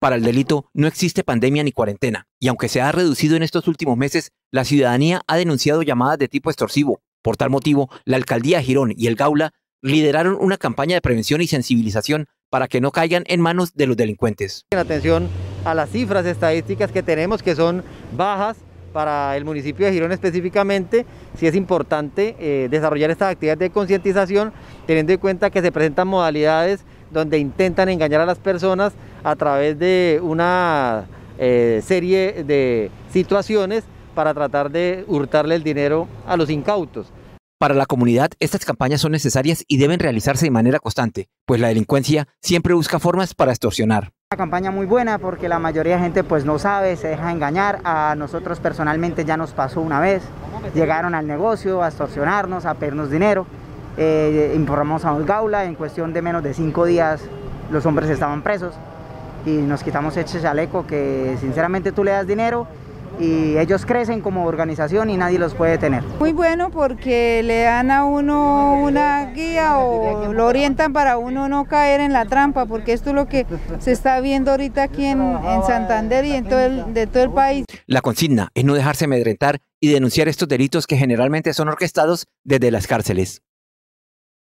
Para el delito no existe pandemia ni cuarentena, y aunque se ha reducido en estos últimos meses, la ciudadanía ha denunciado llamadas de tipo extorsivo. Por tal motivo, la alcaldía de Girón y el Gaula lideraron una campaña de prevención y sensibilización para que no caigan en manos de los delincuentes. En atención a las cifras estadísticas que tenemos, que son bajas para el municipio de Girón específicamente, sí es importante eh, desarrollar estas actividades de concientización, teniendo en cuenta que se presentan modalidades donde intentan engañar a las personas a través de una eh, serie de situaciones para tratar de hurtarle el dinero a los incautos. Para la comunidad, estas campañas son necesarias y deben realizarse de manera constante, pues la delincuencia siempre busca formas para extorsionar. Una campaña muy buena porque la mayoría de gente pues no sabe, se deja engañar. A nosotros personalmente ya nos pasó una vez. Llegaron al negocio a extorsionarnos, a pedirnos dinero. Eh, informamos a un gaula, en cuestión de menos de cinco días los hombres estaban presos y nos quitamos ese chaleco que sinceramente tú le das dinero y ellos crecen como organización y nadie los puede tener. Muy bueno porque le dan a uno una guía o lo orientan para uno no caer en la trampa, porque esto es lo que se está viendo ahorita aquí en, en Santander y en todo el, de todo el país. La consigna es no dejarse amedrentar y denunciar estos delitos que generalmente son orquestados desde las cárceles.